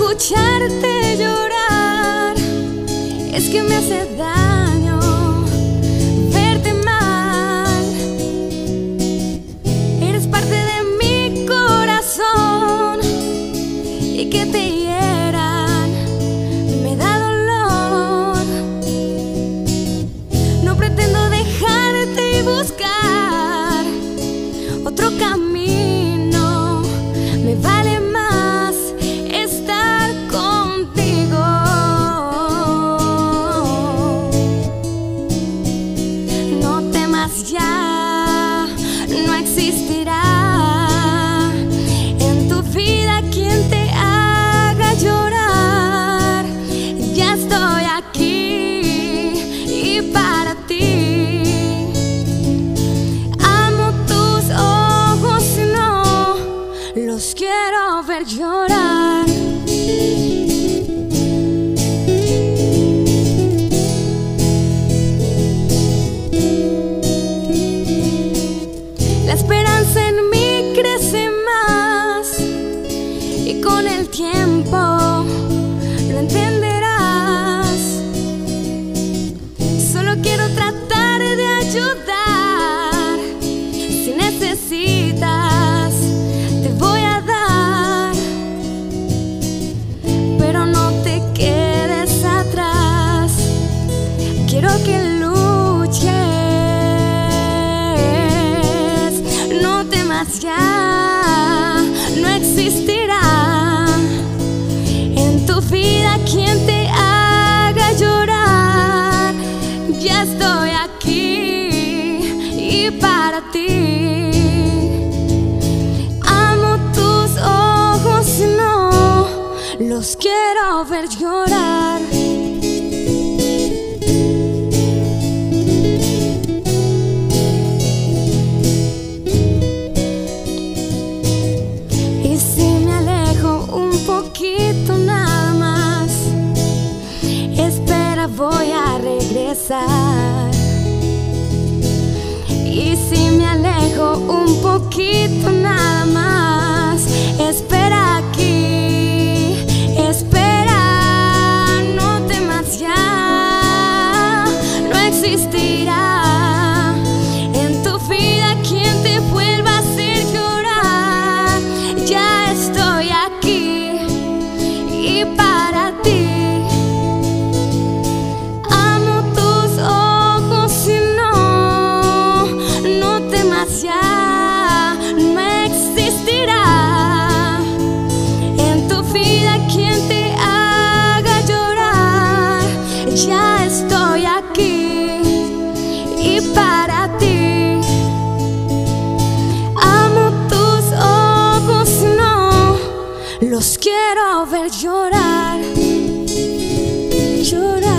escucharte llorar. Es que me hace temas ya, no existirá en tu vida quien te haga llorar. Ya estoy aquí y para ti. Amo tus ojos y no los quiero ver llorar. Tiempo lo entenderás. Solo quiero tratar de ayudar. Si necesitas, te voy a dar. Pero no te quedes atrás. Quiero que luches. No temas ya. No existirá en tu vida quien te haga llorar. Ya estoy aquí y para ti. Amo tus ojos no los quiero ver llorar. Y si me alejo un poquito nada más, espera aquí, espera, no temas ya, no existirá en tu vida quien te vuelva a hacer llorar. Ya estoy aquí y para los quiero ver llorar, llorar.